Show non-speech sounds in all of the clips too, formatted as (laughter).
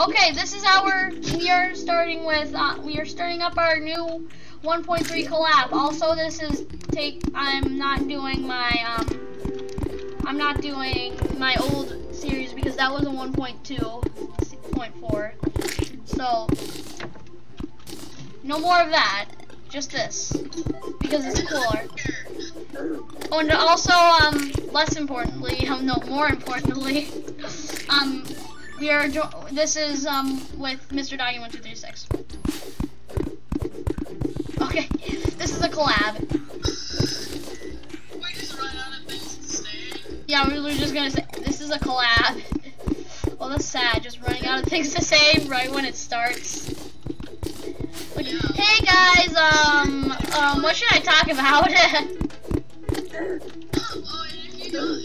Okay, this is our. We are starting with. Uh, we are starting up our new 1.3 collab. Also, this is take. I'm not doing my. Um. I'm not doing my old series because that was a 1.2.4. So no more of that. Just this because it's cooler. Oh, and also, um, less importantly, um, (laughs) no, more importantly, (laughs) um, we are. This is um with Mr. Doggy One Two Three Six. Okay, this is a collab. Yeah, we were just gonna say this is a collab. Well, that's sad. Just running out of things to say right when it starts. Like, hey guys, um, um, what should I talk about? (laughs)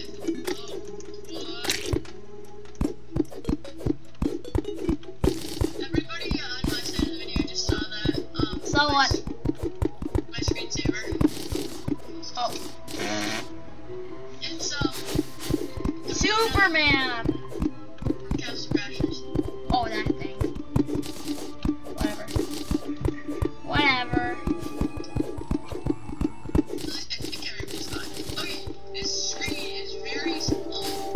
Superman. Oh, that thing. Whatever. Whatever. Okay, this screen is very small.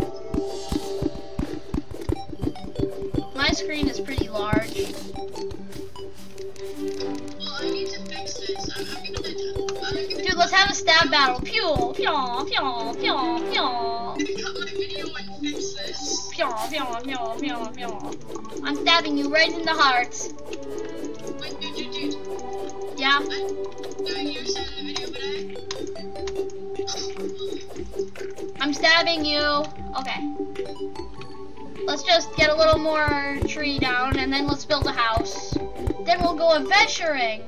My screen is pretty large. Dude, let's have a stab battle. Pew, pew, pew, pew, pew. I'm stabbing you right in the heart. Wait, dude, dude, dude. Yeah? I'm stabbing you. Okay. Let's just get a little more tree down and then let's build a house. Then we'll go adventuring.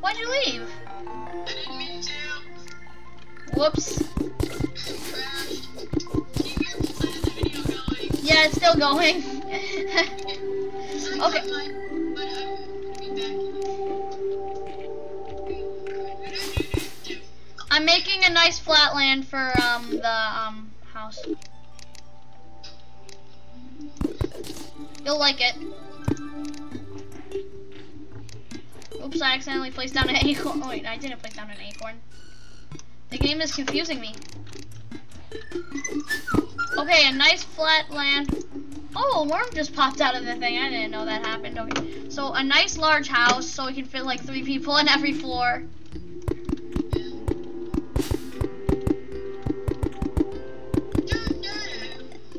Why'd you leave? Going. Yeah, it's still going. (laughs) Okay. I'm making a nice flat land for um the um house. You'll like it. Oops, I accidentally placed down an (laughs) acorn. Oh, wait, I didn't place down an acorn. The game is confusing me. Okay, a nice flat land. Oh, a worm just popped out of the thing. I didn't know that happened. Okay, so a nice large house so we can fit like three people on every floor.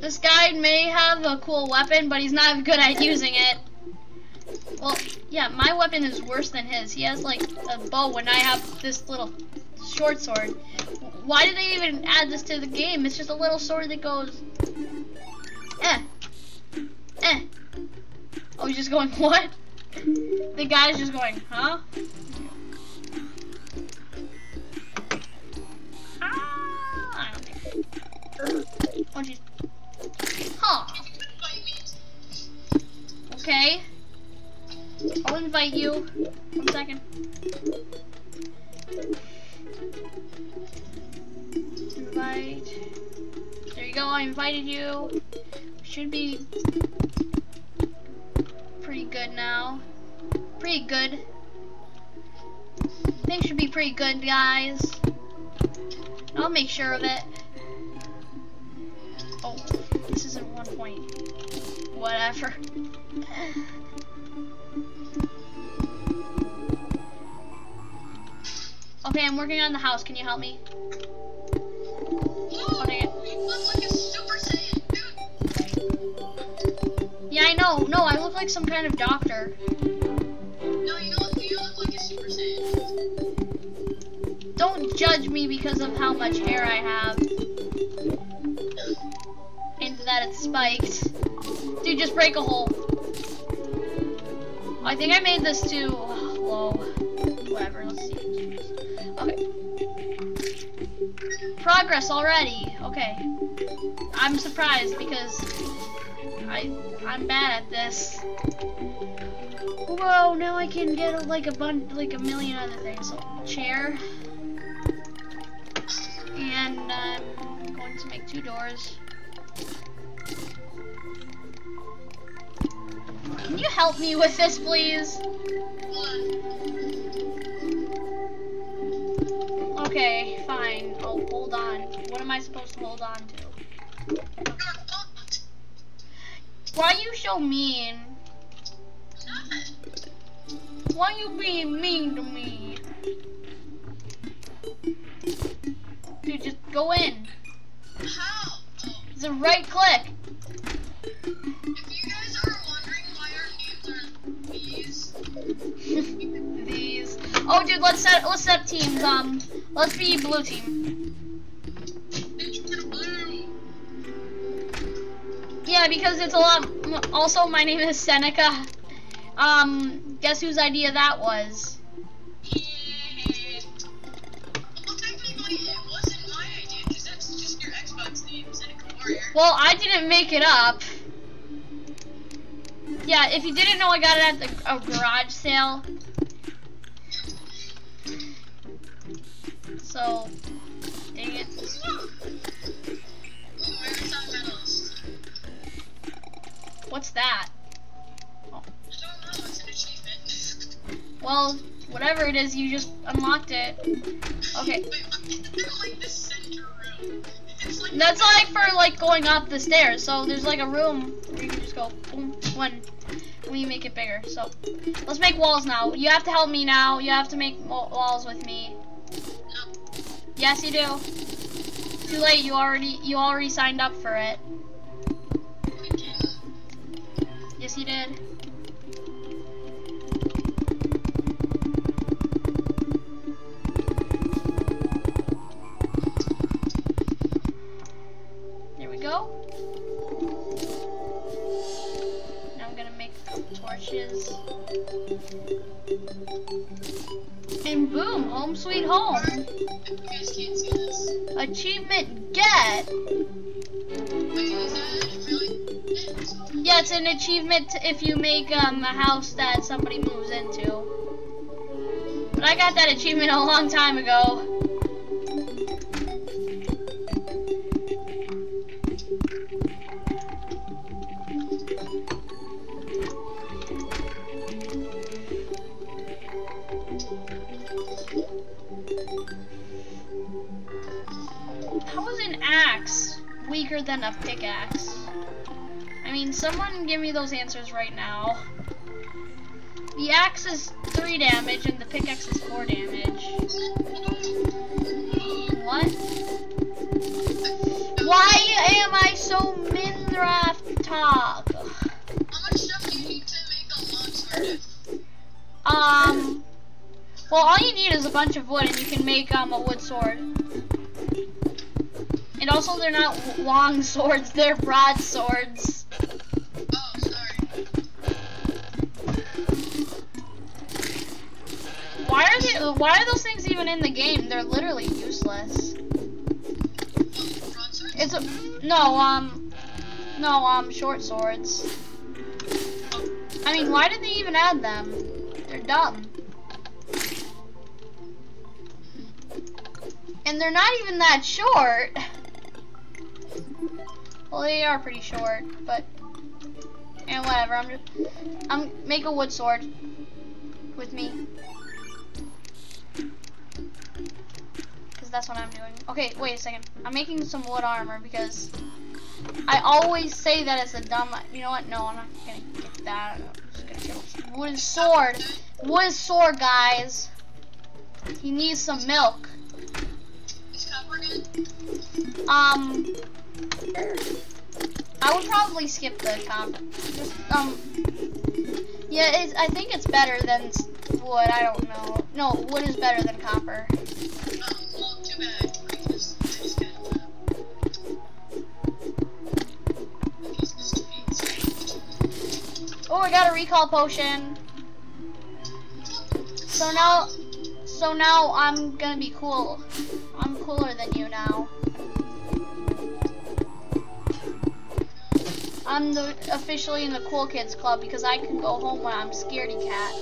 This guy may have a cool weapon, but he's not good at using it. Well, yeah, my weapon is worse than his. He has like a bow and I have this little short sword. Why did they even add this to the game? It's just a little sword that goes eh. Eh. Oh, he's just going, (laughs) what? The guy's just going, huh? Ah. Huh. Okay. I'll invite you. One second. I invited you. Should be pretty good now. Pretty good. Things should be pretty good, guys. I'll make sure of it. Oh, this isn't one point. Whatever. Okay, I'm working on the house. Can you help me? Okay. Like some kind of doctor. No, you look, you look like a Super Saiyan. Don't judge me because of how much hair I have. And that it's spiked. Dude, just break a hole. I think I made this too (sighs) low. Whatever, let's see. Okay. Progress already. Okay. I'm surprised because I I'm bad at this. Whoa, now I can get like a bun like a million other things. Chair. And and I'm going to make two doors. Can you help me with this, please? Okay, fine. I'll hold on. What am I supposed to hold on to? Why you so mean? Why you being mean to me? Dude, just go in. How? Oh, It's a right click. if you guys are wondering why our names are these, (laughs) These. Oh, dude, let's set let's set teams. Um, let's be blue team. Yeah, because it's a lot. Also, my name is Seneca. Um, guess whose idea that was? Well, technically, it wasn't my idea because that's just your Xbox name, Seneca Warrior. Well, I didn't make it up. Yeah, if you didn't know, I got it at the a garage sale. So, What's that? I don't know, it's an achievement. Well, whatever it is, you just unlocked it. Okay. Wait, like the center room. It's like That's like for like going up the stairs. So there's like a room where you can just go boom when when you make it bigger. So let's make walls now. You have to help me now. You have to make walls with me. Oh. Yes, you do. Too late. You already you already signed up for it. Yes, you did. An achievement if you make um, a house that somebody moves into. But I got that achievement a long time ago. How is an axe weaker than a pickaxe? Someone give me those answers right now. The axe is 3 damage and the pickaxe is 4 damage. What? Why am I so Mindraft talk? How much stuff do you need to make a longsword? Um, well, all you need is a bunch of wood and you can make um, a wood sword. And also, they're not long (laughs) swords, they're broad swords. Why are they? Why are those things even in the game? They're literally useless. It's a no, um, no, um, short swords. I mean, why did they even add them? They're dumb. And they're not even that short. Well, they are pretty short, but and whatever. I'm just, I'm make a wood sword with me. That's what I'm doing. Okay, wait a second. I'm making some wood armor because I always say that it's a dumb. You know what? No, I'm not gonna get that. I'm just gonna wooden sword. Wooden sword, guys. He needs some milk. Copper? Um, I would probably skip the comp. Just, um, yeah, it's, I think it's better than wood. I don't know. No, wood is better than copper. Oh, I got a recall potion. So now, so now I'm gonna be cool. I'm cooler than you now. I'm the officially in the cool kids club because I can go home when I'm scaredy cat.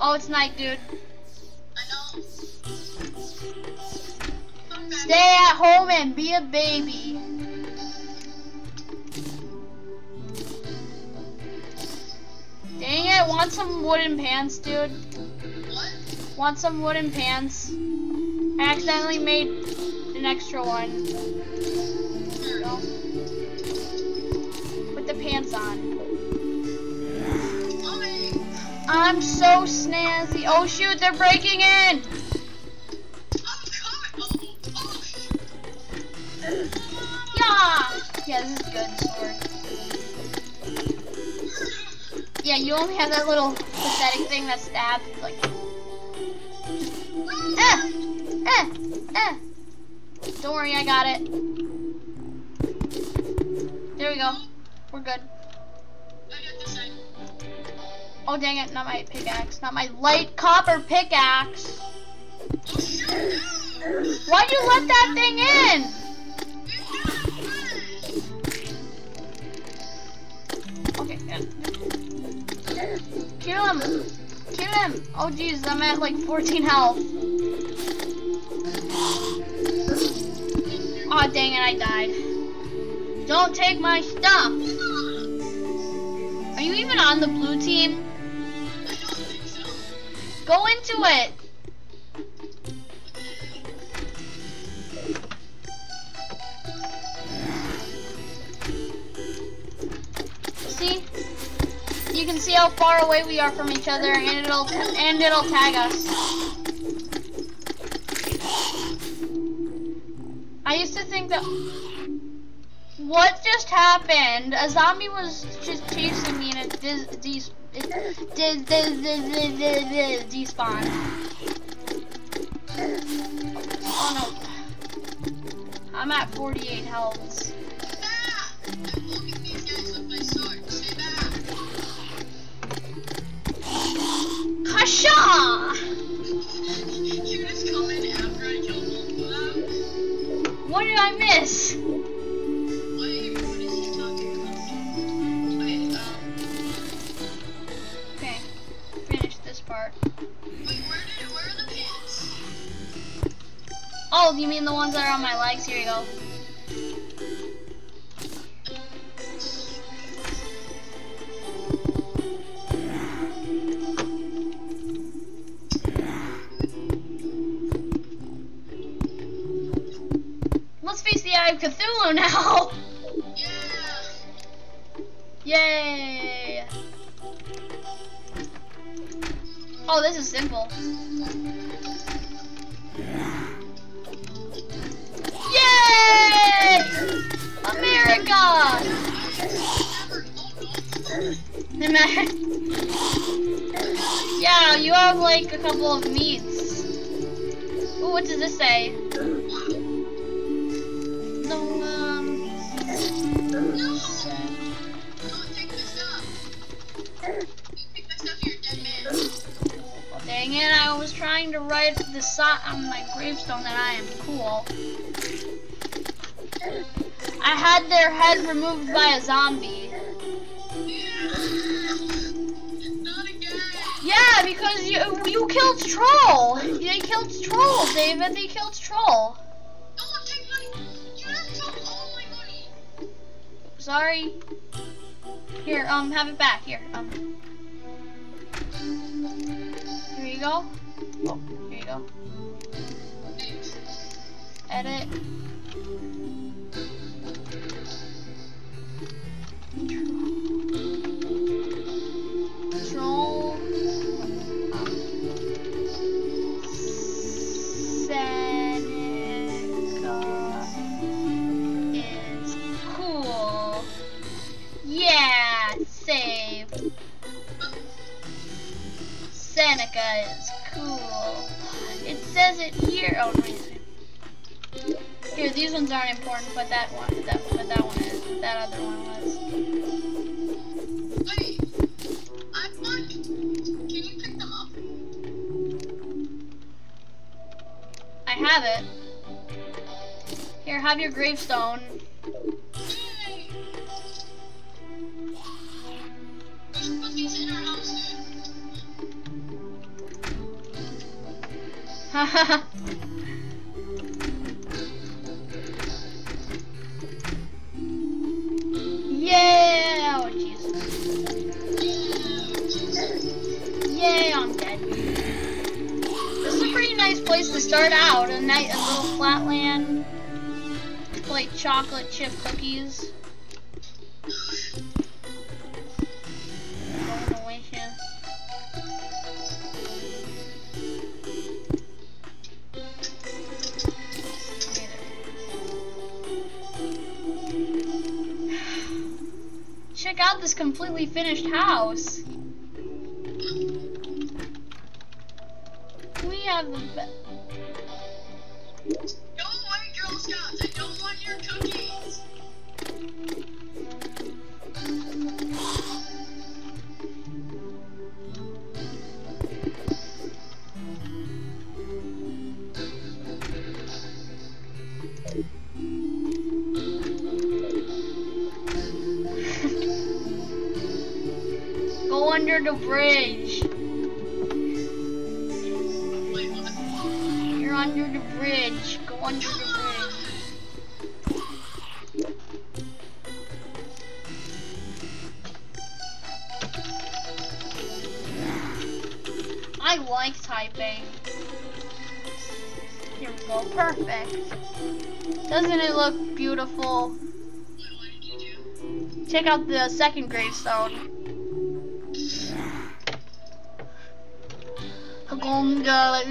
Oh, it's night, dude. I know. Stay at home and be a baby. Dang it, want some wooden pants, dude? What? Want some wooden pants? I accidentally made an extra one. Put the pants on. I'm so snazzy. Oh shoot, they're breaking in! Yeah! Yeah, this is good sword. Yeah, you only have that little pathetic thing that stabs, like, eh, eh, eh. Don't worry, I got it. There we go. We're good. Oh dang it, not my pickaxe. Not my light copper pickaxe. Why'd you let that thing in? Kill him! Kill him! Oh jeez, I'm at like 14 health. Aw dang it, I died. Don't take my stuff! Are you even on the blue team? Go into it! See how far away we are from each other and it'll and it'll tag us. I used to think that what just happened? A zombie was just chasing me and it dis, dis, it dis, dis. Oh no. I'm at 48 health. He talking about? Wait, um, Okay, finish this part. did? Oh, you mean the ones that are on my legs? Here you go. You have like a couple of meats. Ooh, what does this say? No, um. Dang it, I was trying to write the sign on my gravestone that I am cool. I had their head removed by a zombie. Yeah, because you you killed Troll. They killed Troll, David. They killed Troll. Don't take my. You just took all my money. Sorry. Here, um, have it back. Here, um. Here you go. Oh, here you go. Edit. Haha. (laughs) yeah! Oh, jeez. Yay, I'm dead. This is a pretty nice place to start out. A, nice, a little Flatland like chocolate chip cookies. Check out this completely finished house. We have the be- go under the bridge. You're under the bridge. Go under the I like typing. Here we go. Perfect. Doesn't it look beautiful? Check out the second gravestone. Hagonga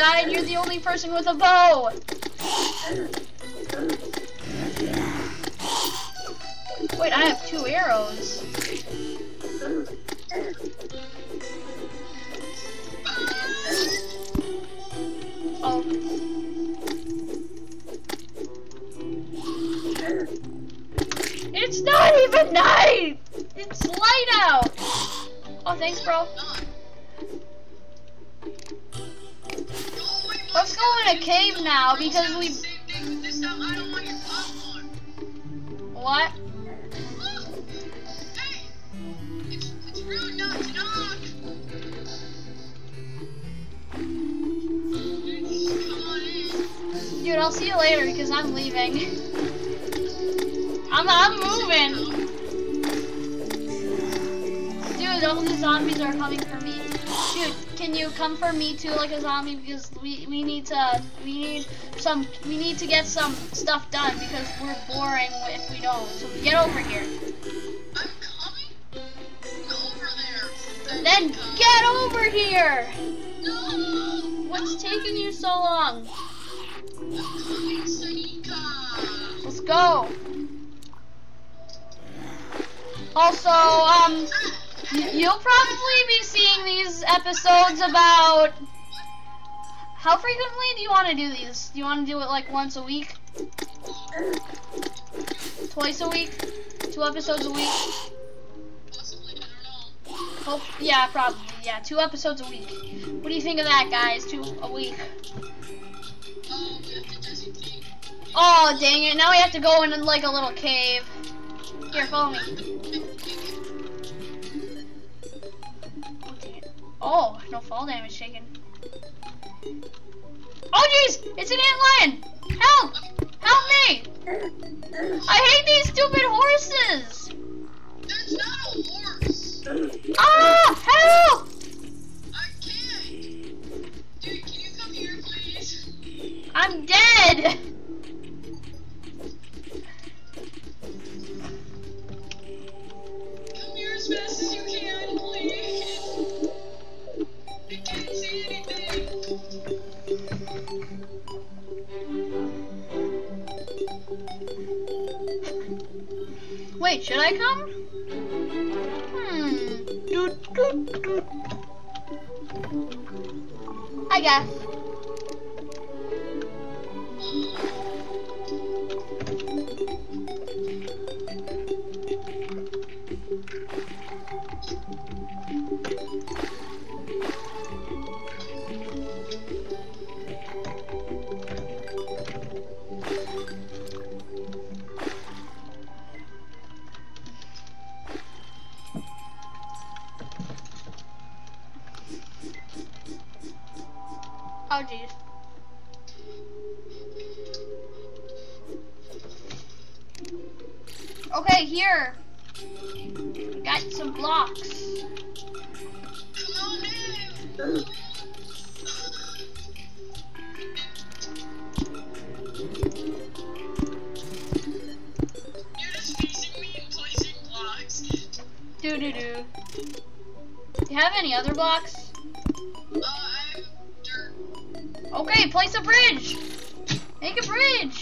Me, guide. You're the only person with a bow. Wait, I have two arrows. Oh. It's not even night! It's light out! Oh, thanks, bro. Go in a cave now because we. What? Dude, I'll see you later because I'm leaving. I'm, I'm moving. Dude, all the zombies are coming for me. Dude, can you come for me too like a zombie because we, we need to we need some we need to get some stuff done because we're boring if we don't. So get over here. I'm coming? Go over there. Then get over here. No! What's taking you so long? I'm coming, Let's go. Also, um, y- you'll probably be seeing these episodes about. How frequently do you want to do these? Do you want to do it like once a week? Twice a week? Two episodes a week? Possibly, I don't know. Hope, yeah, probably. Yeah, two episodes a week. What do you think of that, guys? Two a week. Oh. Oh, dang it. Now we have to go in like a little cave. Here, follow me. Oh, no fall damage taken. Oh, jeez! It's an ant lion! Help! Help me! I hate these stupid horses! That's not a horse! Ah! Help! I can't! Dude, can you come here, please? I'm dead! Wait, should I come? Hmm. I guess. Okay, here. Got some blocks. Come on in. You're just facing me and placing blocks. Doo doo doo. Do you have any other blocks? Uh. Okay, place a bridge. Make a bridge.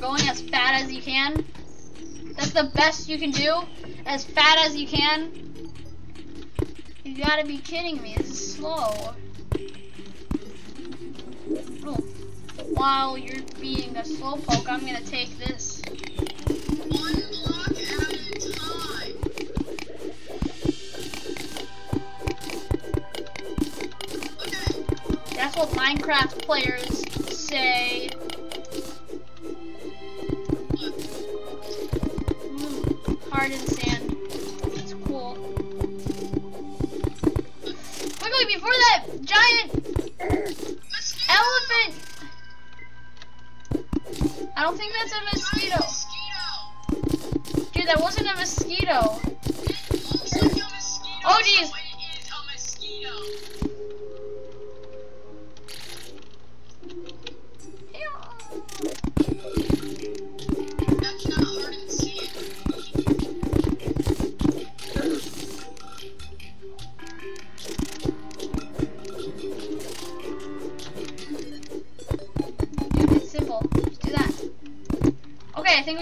Going as fat as you can. That's the best you can do. As fat as you can. You gotta be kidding me. This is slow. Oh. While you're being a slowpoke, I'm gonna take this. One block at a time. That's what Minecraft players say.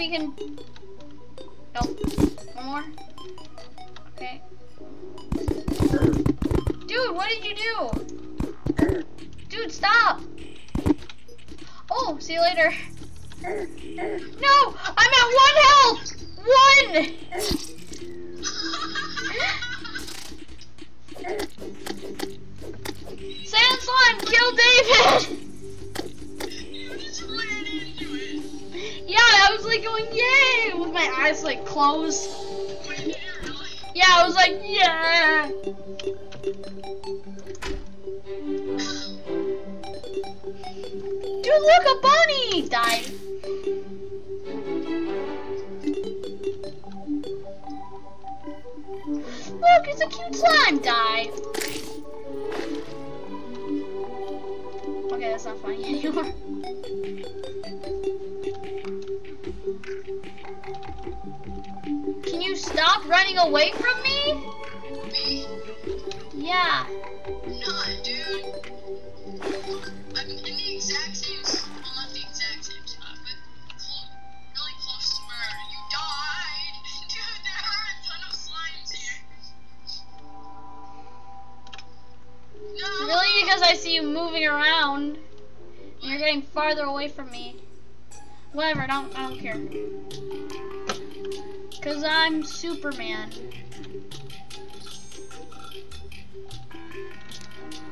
Can. Dude, look, a bunny died. Look, it's a cute slime died. Okay, that's not funny anymore. Can you stop running away from? Me? Yeah. Because I see you moving around. And you're getting farther away from me. Whatever, I don't, I don't care. Because I'm Superman.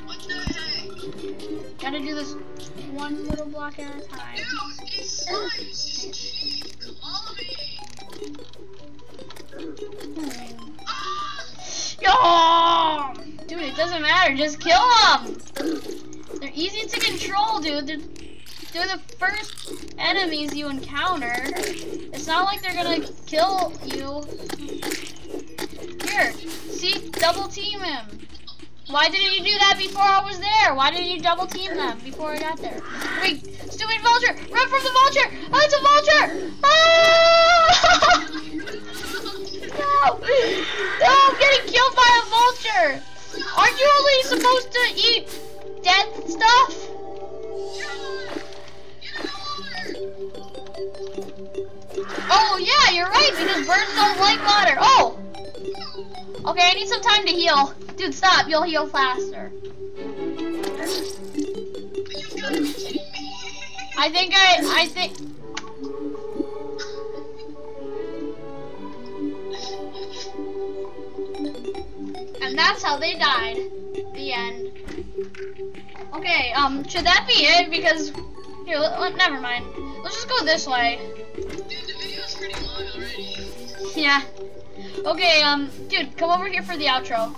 What the heck? Gotta do this one little block at a time. Dude, these slimes just keep. Ah! Dude, it doesn't matter. Just kill them. They're easy to control, dude. They're, they're the first enemies you encounter. It's not like they're gonna kill you. Here, see? Double team him. Why didn't you do that before I was there? Why didn't you double team them before I got there? Wait, stupid vulture! Run from the vulture! Oh, it's a vulture! Ah! (laughs) no! No, I'm getting killed by a vulture! Aren't you only supposed to eat dead stuff? Oh, yeah, you're right, because birds don't like water. Oh! Okay, I need some time to heal. Dude, stop. You'll heal faster. I think I, I think, that's how they died. The end. Okay, um, should that be it? Because, here, let, let, never mind. Let's just go this way. Dude, the video's pretty long already. Yeah. Okay, um, dude, come over here for the outro.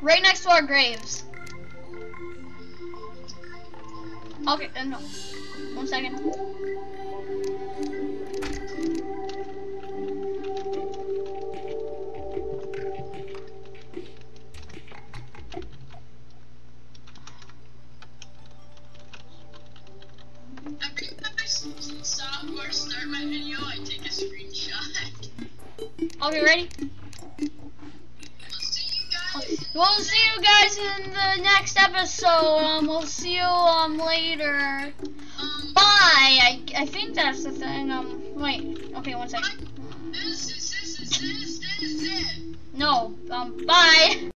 Right next to our graves. Okay, uh, no. One second. Okay, ready? We'll see you guys. We'll see you guys in the next episode. Um, we'll see you um later. Um, Bye. I I think that's the thing. Um, wait. Okay, one second. this this this. No. Um, bye.